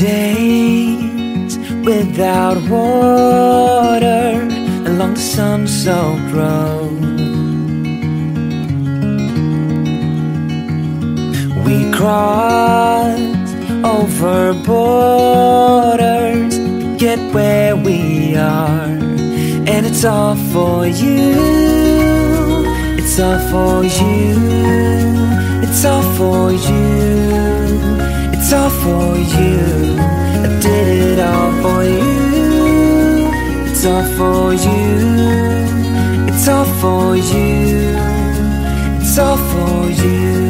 Days without water along the sun-soaked road. We crossed over borders to get where we are, and it's all for you. It's all for you. It's all for you. It's all for you. I did it all for you. It's all for you. It's all for you. It's all for you.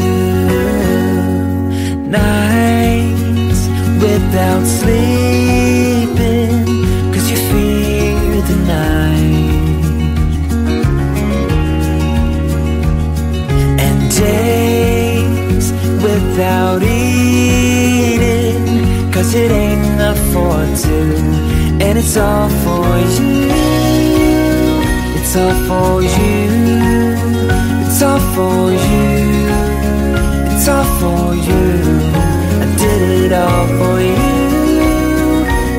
Nights without sleeping, cause you fear the night. And days without eating, cause it ain't enough for two. And it's all for you. It's all for you. It's all for you. It's all for you. I did it all for you.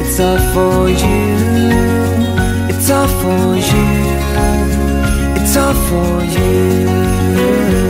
It's all for you. It's all for you. It's all for you.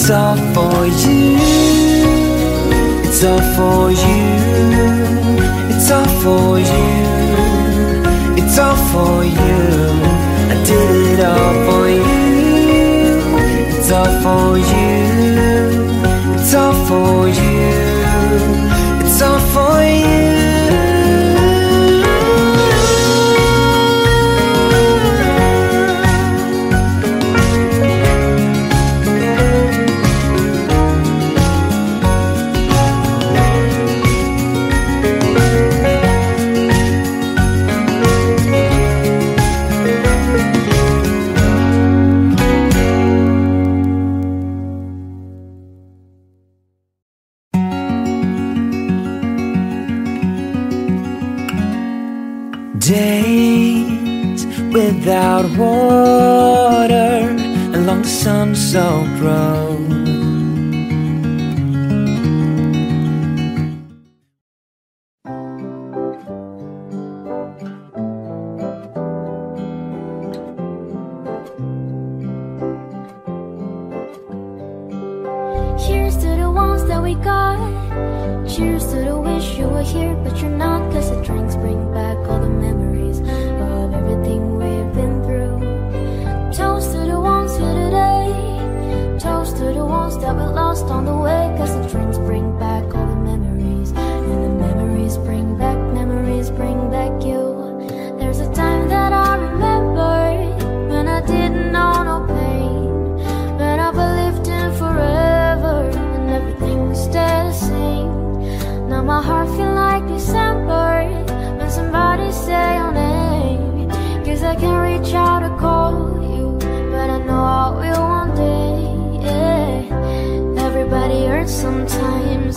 It's all for you. It's all for you. It's all for you. It's all for you. I did it all for you. It's all for you. It's all for you. It's all for you.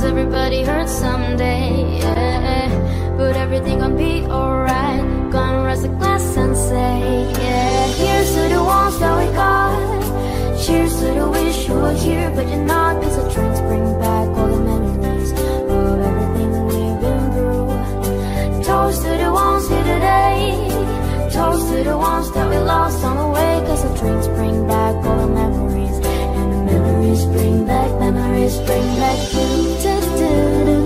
Sometimes, everybody hurts someday. Yeah. But everything gonna be alright. Gonna raise a glass and say, yeah. Here's to the ones that we got. Cheers to the wish you were here, but you're not. Cause the drinks bring back all the memories of everything we've been through. Toast to the ones here today. Toast to the ones that we lost on the way. Cause the drinks bring back. Bring back, memories bring back you.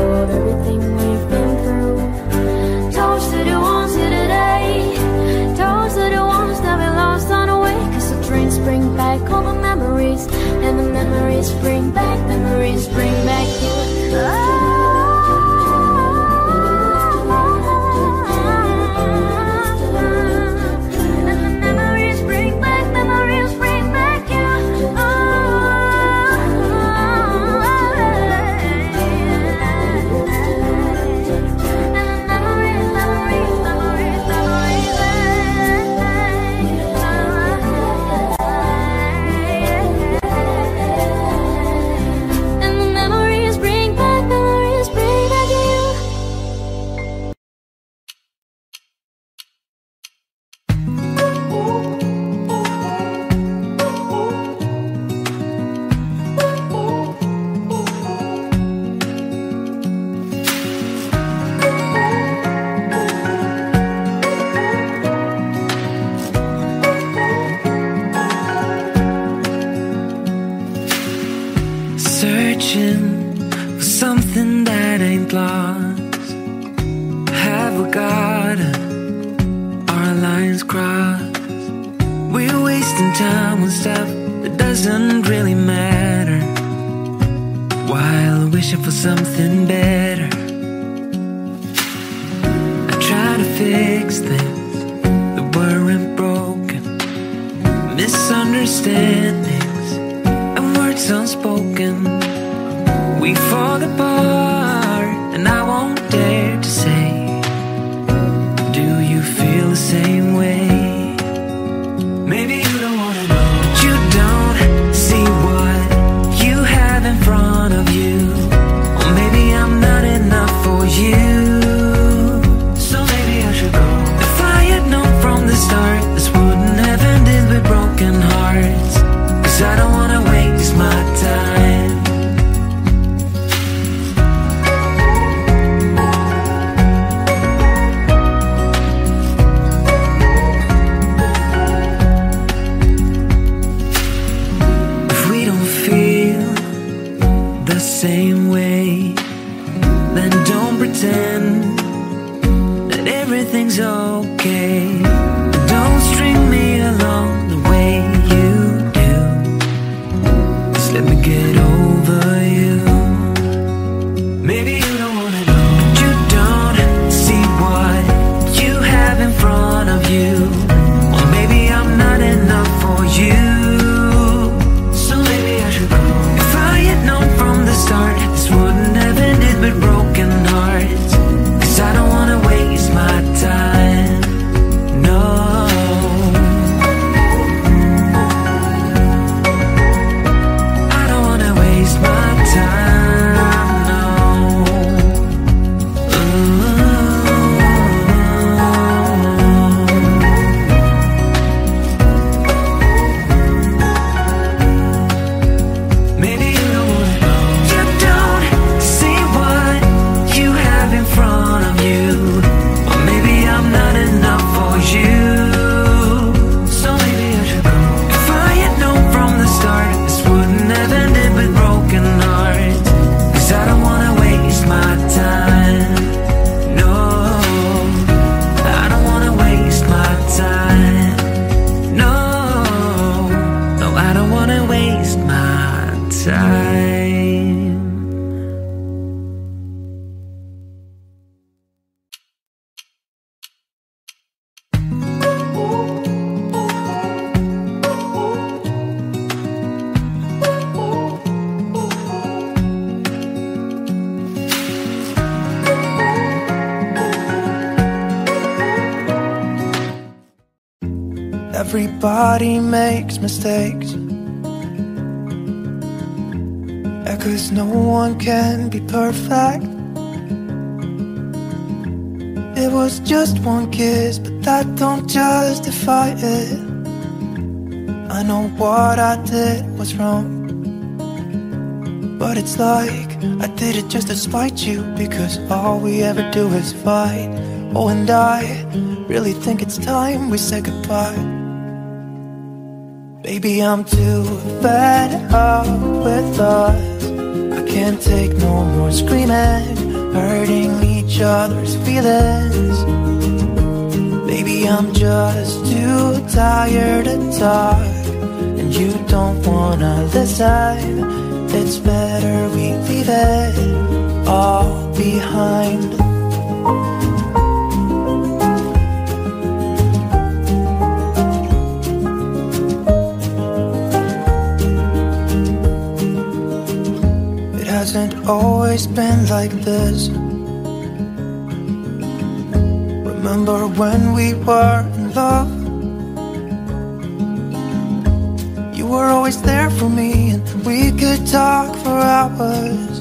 of everything we've been through. Toast to the ones here today. Toast to the ones that we lost on the the bring back all the memories. And the memories bring back memories, bring back you. Oh. じゃな Everybody makes mistakes. Yeah, Cause no one can be perfect. It was just one kiss, but that don't justify it. I know what I did was wrong. But it's like I did it just to spite you. Because all we ever do is fight. Oh, and I really think it's time we said goodbye. Baby, I'm too fed up with us. I can't take no more screaming, hurting each other's feelings. Baby, I'm just too tired to talk, and you don't wanna listen. It's better we leave it all behind. Hasn't always been like this. Remember when we were in love? You were always there for me, and we could talk for hours.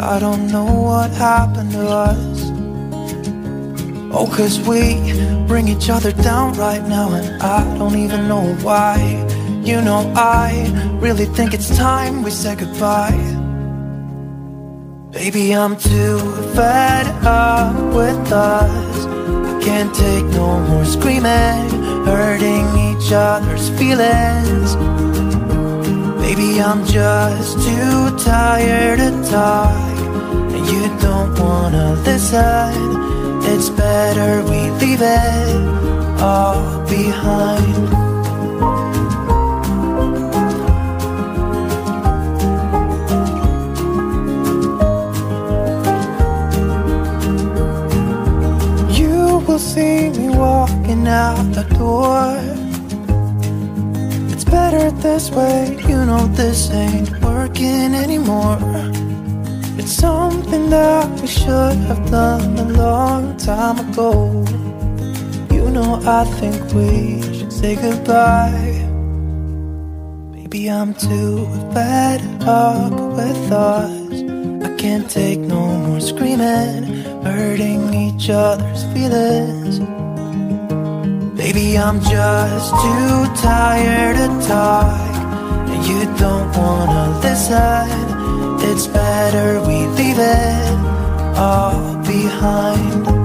I don't know what happened to us. Oh, cause we bring each other down right now, and I don't even know why. You know, I really think it's time we said goodbye. Baby, I'm too fed up with us. I can't take no more screaming, hurting each other's feelings. Maybe I'm just too tired to talk, and you don't wanna listen. It's better we leave it all behind. See me walking out the door. It's better this way, you know this ain't working anymore. It's something that we should have done a long time ago. You know, I think we should say goodbye. Maybe I'm too fed up with us. I can't take no more screaming, hurting each other's feelings. Baby, I'm just too tired to talk, and you don't wanna listen. It's better we leave it all behind.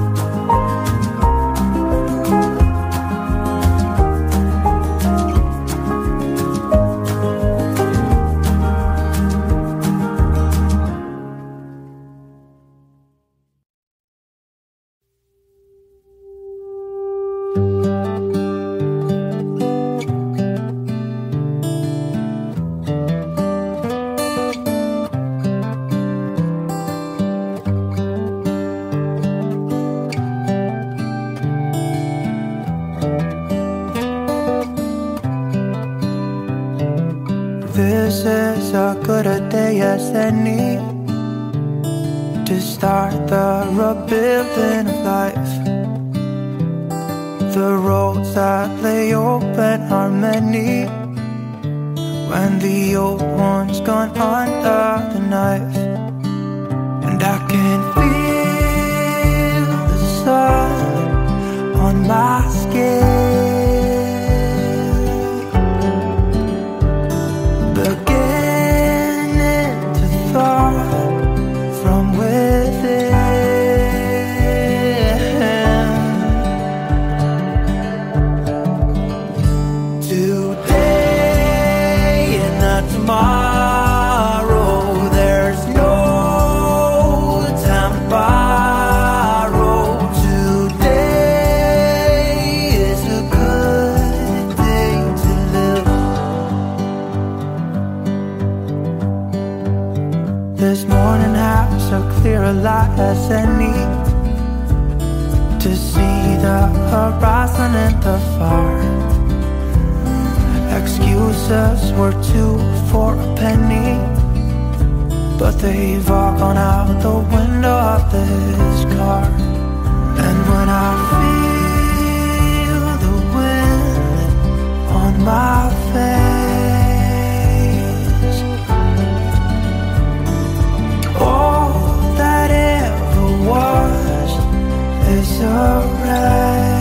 Any to see the horizon and the far. Excuses were two for a penny, but they've all gone out the window of this car. And when I feel the wind on my face. Is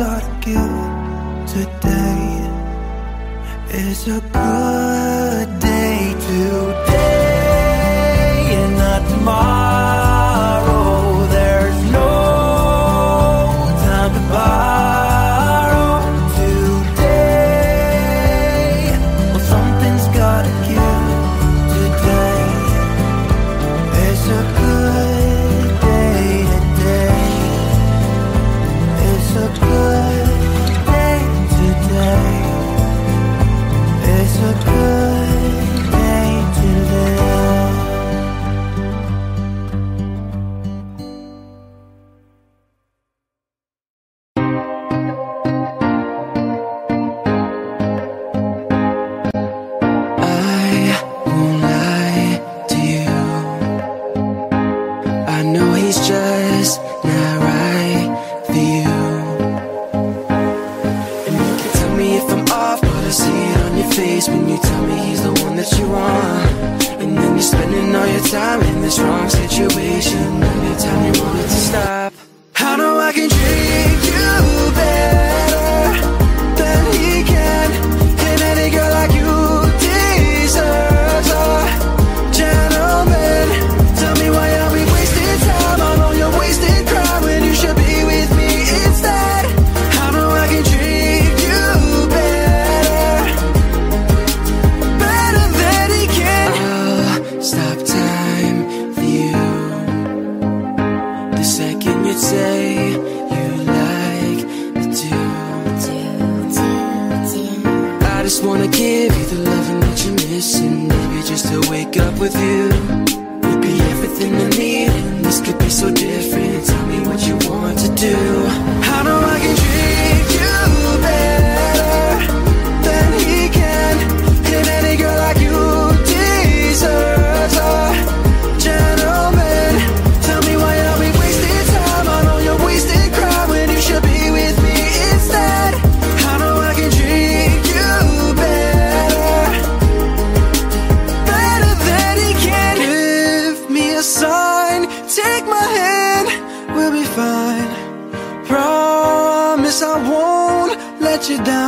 gotta give today. Is a good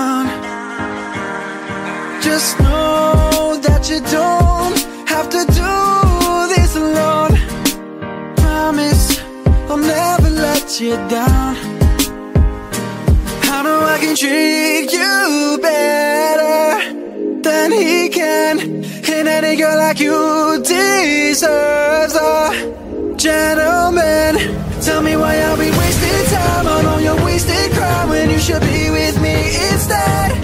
down. Just know that you don't have to do this alone. Promise I'll never let you down. I know I can treat you better than he can? And any girl like you deserves a gentleman? Tell me why I'll be wasting time on all your wasted crime when you should be with me instead.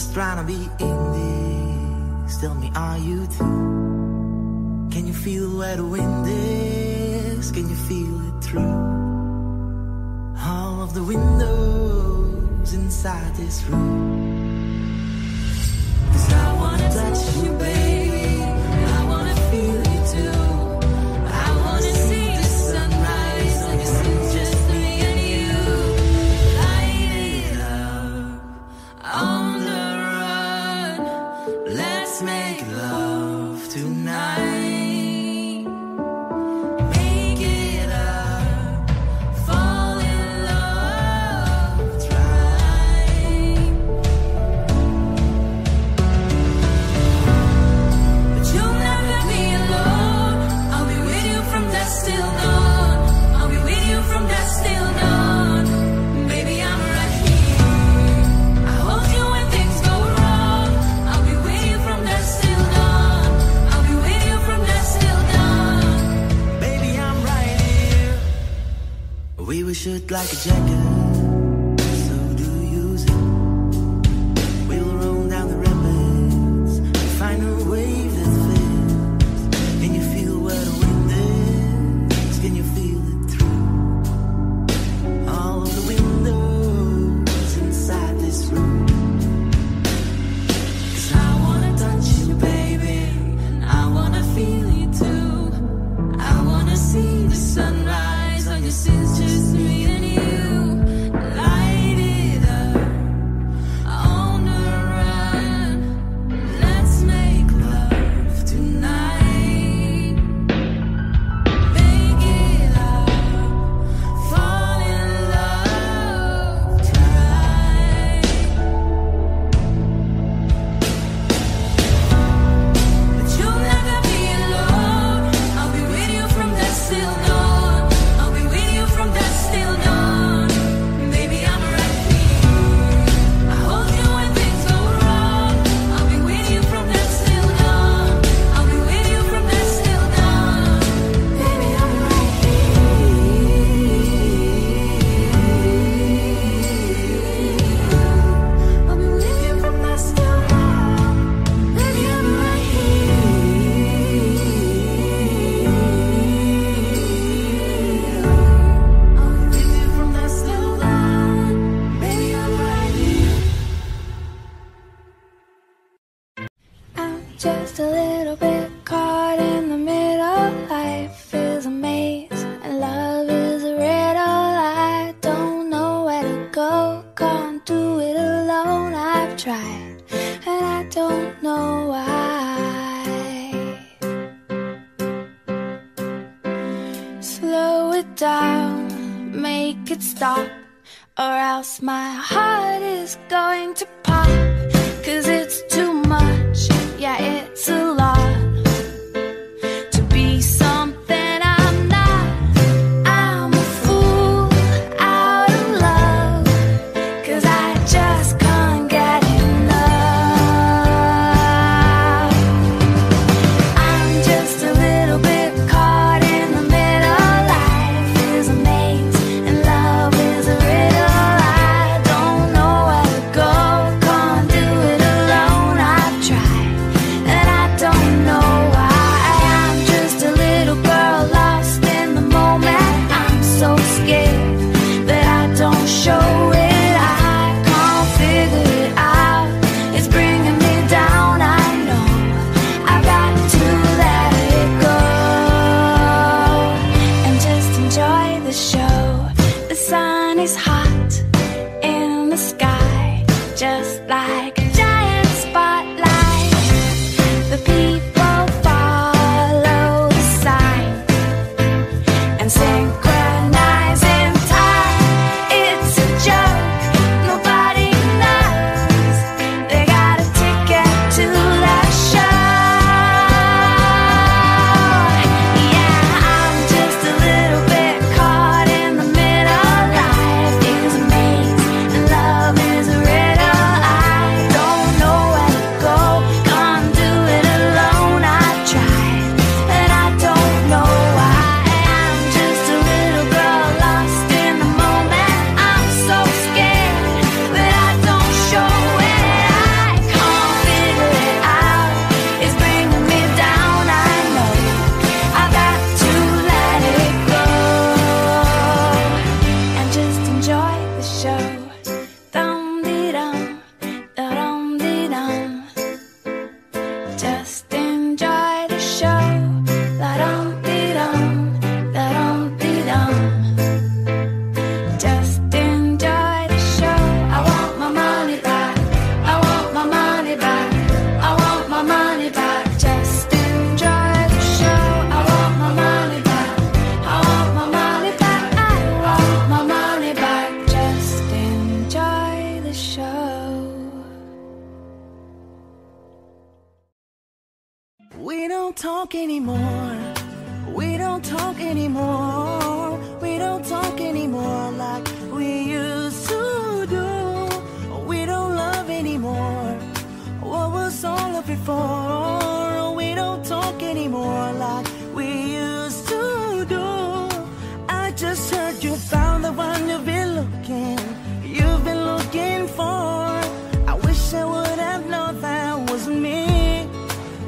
just trying to be in this. Tell me, are you too? Can you feel where the wind is? Can you feel it through all of the windows inside this room? Cause I wanna touch you, baby. We shaped like a jacket,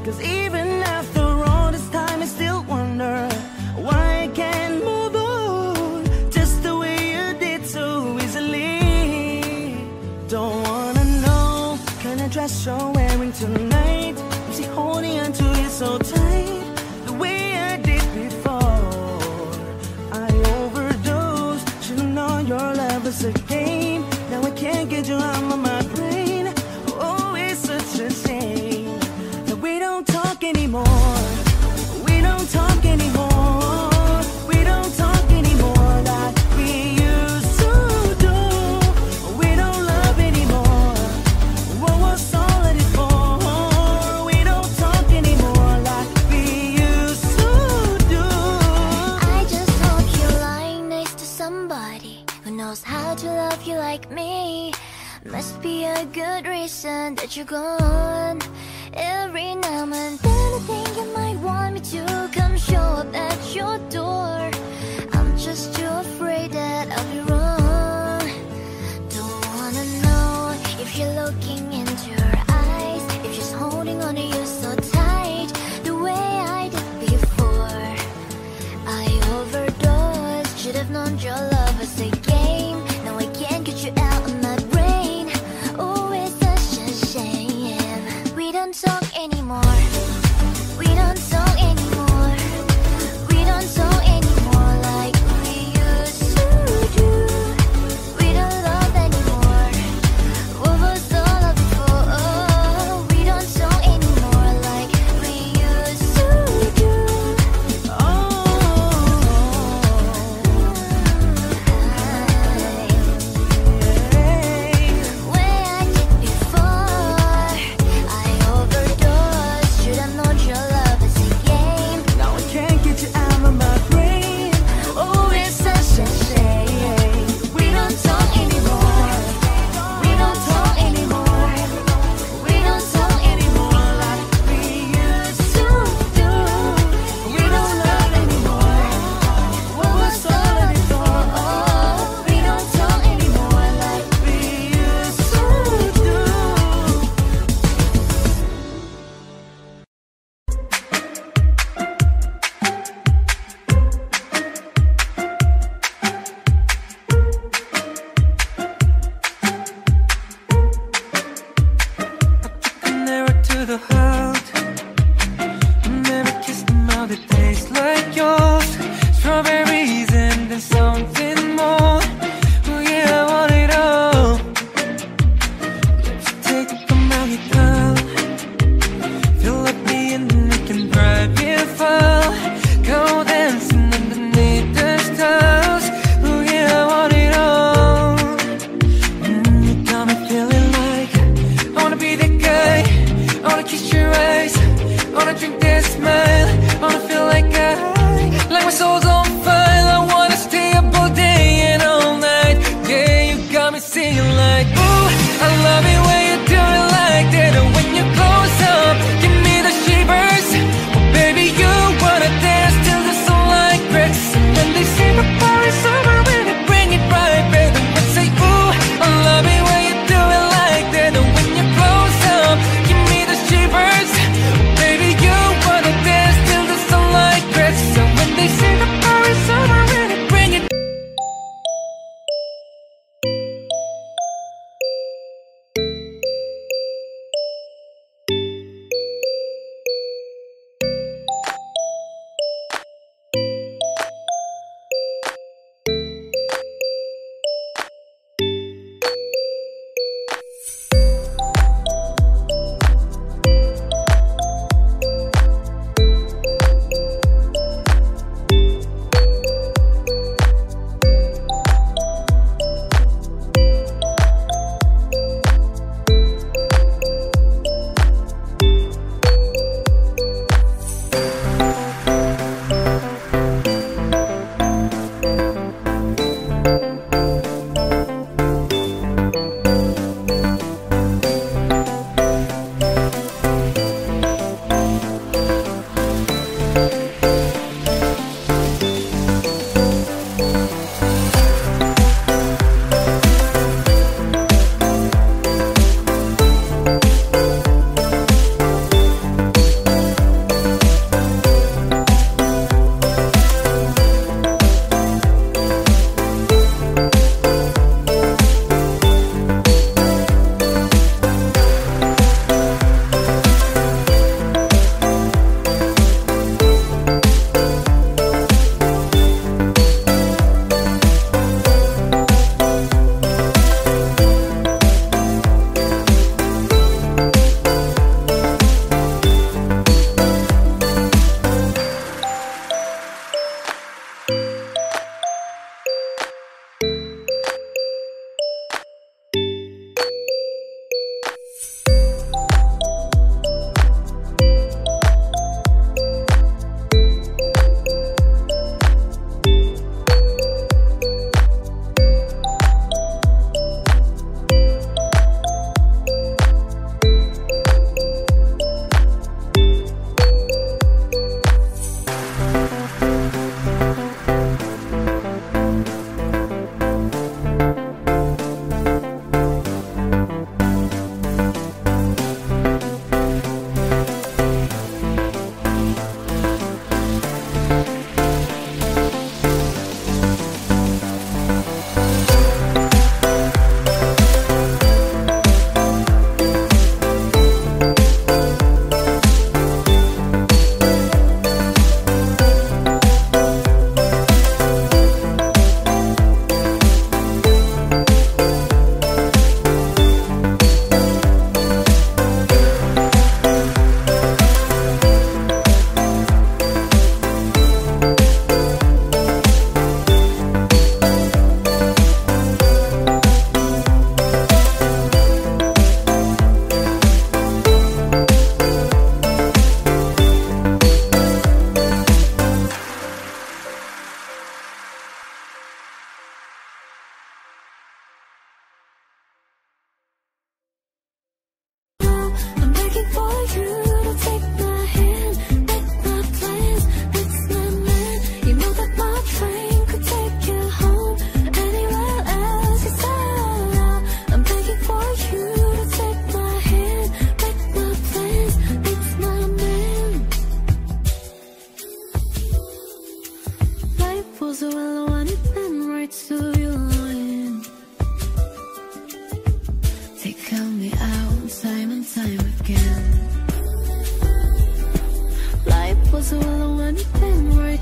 Cause even gone.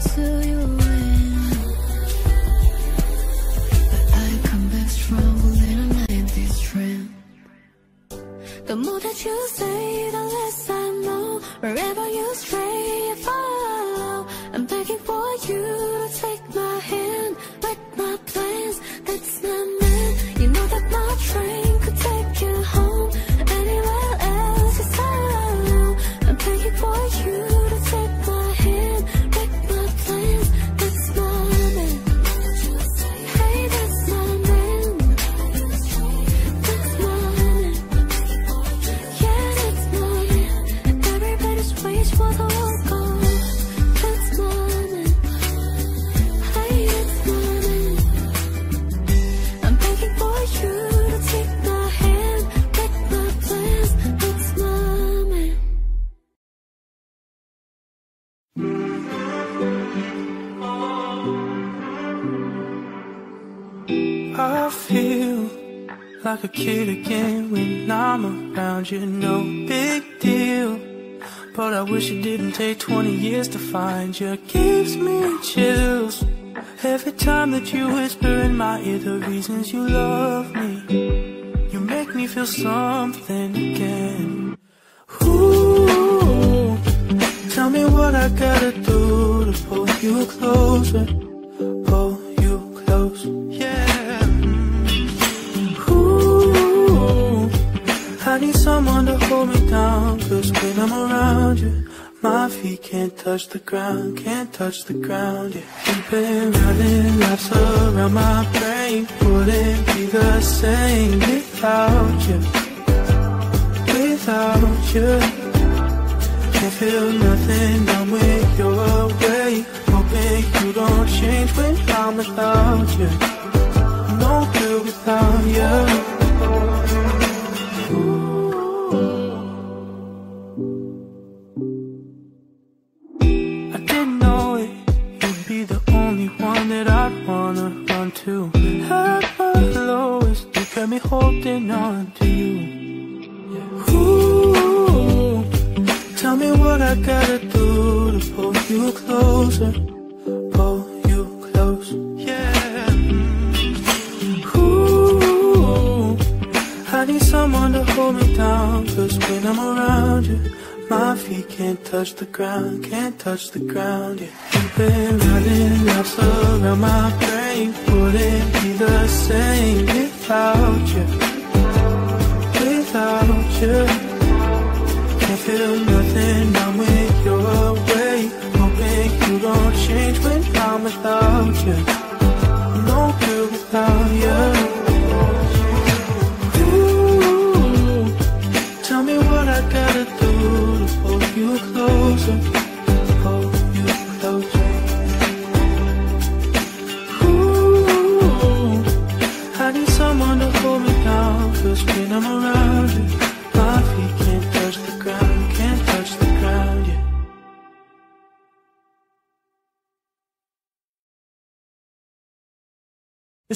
To you kid again when I'm around you. No big deal. But I wish it didn't take 20 years to find you. Gives me chills. Every time that you whisper in my ear the reasons you love me. You make me feel something again. Ooh, tell me what I gotta do to pull you closer. I need someone to hold me down. Cause when I'm around you, my feet can't touch the ground, can't touch the ground. Yeah. You've been running laps around my brain. Wouldn't be the same without you. Without you. Can't feel nothing done with your way. Hoping you don't change when I'm without you. No good without you. Wanna run to. At my lowest, you kept me holding on to you. Ooh, tell me what I gotta do to pull you closer, pull my feet can't touch the ground, can't touch the ground, yeah. You've been running laps around my brain, wouldn't be the same without you without you. Can't feel nothing done with your way. Hoping you don't change when I'm without you. No good without you.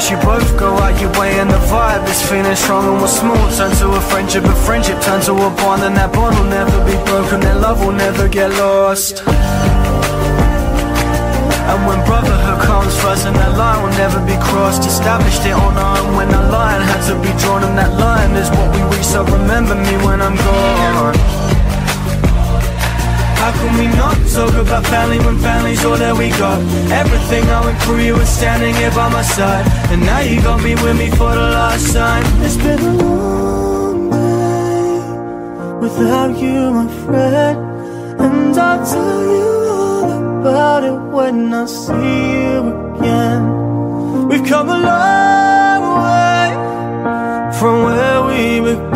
First you both go out your way and the vibe is feeling strong and what's small Turn to a friendship and friendship turn to a bond And that bond will never be broken and love will never get lost. And when brotherhood comes first and that line will never be crossed Established it on our own. When a line had to be drawn And that line is what we reach so remember me when I'm gone how can we not talk about family when family's all that we got? Everything I went through, you were standing here by my side. And now you're gonna be with me for the last time. It's been a long day without you, my friend. And I'll tell you all about it when I see you again. We've come a long way from where we began.